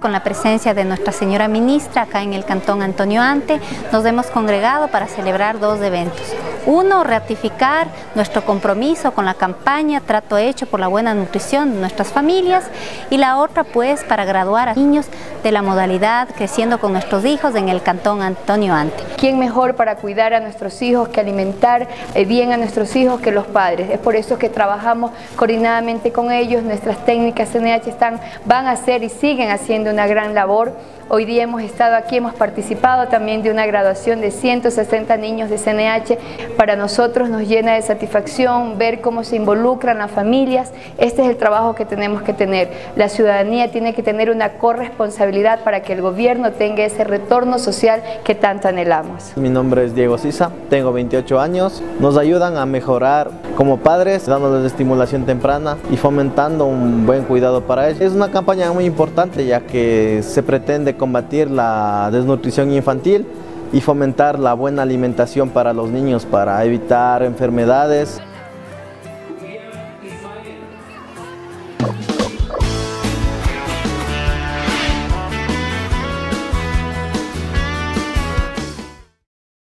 Con la presencia de nuestra señora ministra acá en el Cantón Antonio Ante, nos hemos congregado para celebrar dos eventos. Uno, ratificar nuestro compromiso con la campaña Trato Hecho por la Buena Nutrición de nuestras familias y la otra pues para graduar a niños de la modalidad Creciendo con nuestros hijos en el Cantón Antonio Ante. ¿Quién mejor para cuidar a nuestros hijos que alimentar eh, bien a nuestros hijos que los padres? Es por eso que trabajamos coordinadamente con ellos, nuestras técnicas CNH están, van a hacer y siguen haciendo una gran labor Hoy día hemos estado aquí, hemos participado también de una graduación de 160 niños de CNH. Para nosotros nos llena de satisfacción ver cómo se involucran las familias. Este es el trabajo que tenemos que tener. La ciudadanía tiene que tener una corresponsabilidad para que el gobierno tenga ese retorno social que tanto anhelamos. Mi nombre es Diego Sisa, tengo 28 años. Nos ayudan a mejorar como padres, dándoles estimulación temprana y fomentando un buen cuidado para ellos. Es una campaña muy importante ya que se pretende combatir la desnutrición infantil y fomentar la buena alimentación para los niños para evitar enfermedades.